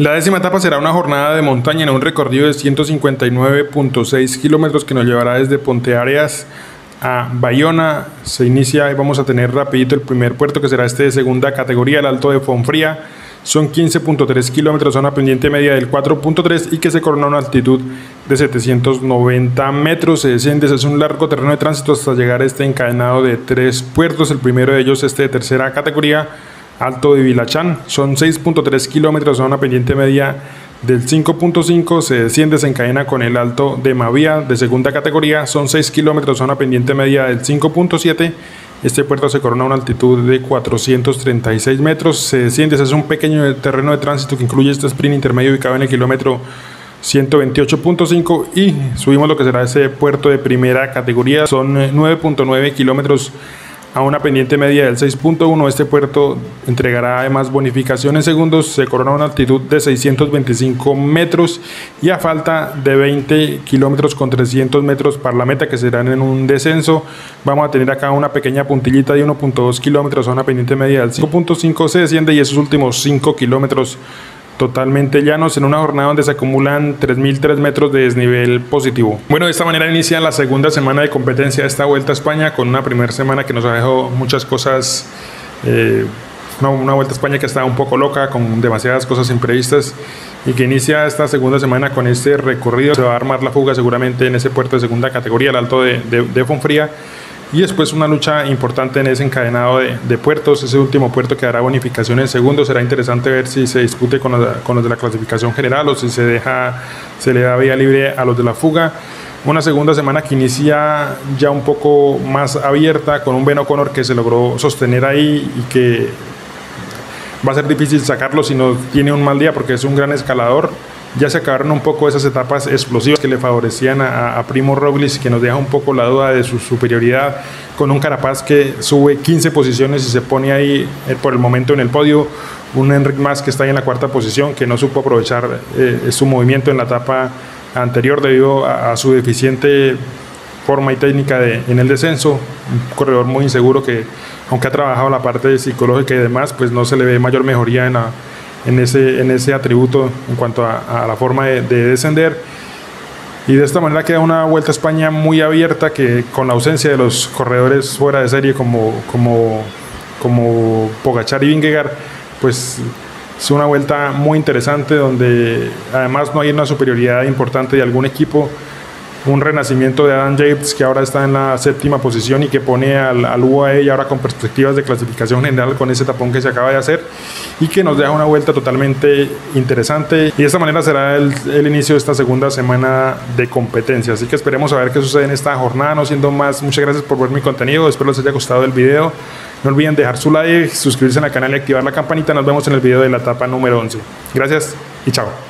La décima etapa será una jornada de montaña en un recorrido de 159.6 kilómetros que nos llevará desde Ponte Areas a Bayona. Se inicia y vamos a tener rapidito el primer puerto que será este de segunda categoría, el Alto de Fonfría. Son 15.3 kilómetros a una pendiente media del 4.3 y que se corona a una altitud de 790 metros. Se desciende, es un largo terreno de tránsito hasta llegar a este encadenado de tres puertos. El primero de ellos, este de tercera categoría, Alto de Vilachán. Son 6.3 kilómetros a una pendiente media del 5.5 se desciende, se encadena con el Alto de Mavía de segunda categoría. Son 6 kilómetros a una pendiente media del 5.7. Este puerto se corona a una altitud de 436 metros. Se desciende, es un pequeño terreno de tránsito que incluye este sprint intermedio ubicado en el kilómetro 128.5 y subimos lo que será ese puerto de primera categoría. Son 9.9 eh, kilómetros a una pendiente media del 6.1. Este puerto entregará además bonificación en segundos, se corona una altitud de 625 metros y a falta de 20 kilómetros con 300 metros para la meta que serán en un descenso. Vamos a tener acá una pequeña puntillita de 1.2 kilómetros a una pendiente media del 5.5 se desciende y esos últimos 5 kilómetros totalmente llanos en una jornada donde se acumulan 3.003 metros de desnivel positivo. Bueno, de esta manera inicia la segunda semana de competencia de esta Vuelta a España con una primera semana que nos ha dejado muchas cosas, eh, una, Vuelta a España que está un poco loca, con demasiadas cosas imprevistas y que inicia esta segunda semana con este recorrido. Se va a armar la fuga seguramente en ese puerto de segunda categoría, el Alto de, de, de Fonfría y después una lucha importante en ese encadenado de, puertos, ese último puerto que dará bonificación en segundo, será interesante ver si se discute con los, de la clasificación general o si se deja, se le da vía libre a los de la fuga. Una segunda semana que inicia ya un poco más abierta con un Ben O'Connor que se logró sostener ahí y que va a ser difícil sacarlo si no tiene un mal día porque es un gran escalador ya se acabaron un poco esas etapas explosivas que le favorecían a, Primo Roglic, que nos deja un poco la duda de su superioridad, con un Carapaz que sube 15 posiciones y se pone ahí eh, por el momento en el podio, un Enric Mas que está ahí en la cuarta posición, que no supo aprovechar eh, su movimiento en la etapa anterior debido a, su deficiente forma y técnica en el descenso, un corredor muy inseguro que aunque ha trabajado la parte psicológica y demás, pues no se le ve mayor mejoría en la en ese, en ese atributo en cuanto a, la forma de, descender. Y de esta manera queda una Vuelta a España muy abierta que con la ausencia de los corredores fuera de serie como, como, como Pogachar y Vingegaard, pues es una vuelta muy interesante donde además no hay una superioridad importante de algún equipo un renacimiento de Adam Yates que ahora está en la séptima posición y que pone al, al, UAE y ahora con perspectivas de clasificación general con ese tapón que se acaba de hacer y que nos deja una vuelta totalmente interesante. Y de esta manera será el, inicio de esta segunda semana de competencia. Así que esperemos a ver qué sucede en esta jornada. No siendo más muchas gracias por ver mi contenido. Espero les haya gustado el video. No olviden dejar su like suscribirse al canal y activar la campanita. Nos vemos en el video de la etapa número 11 gracias y chao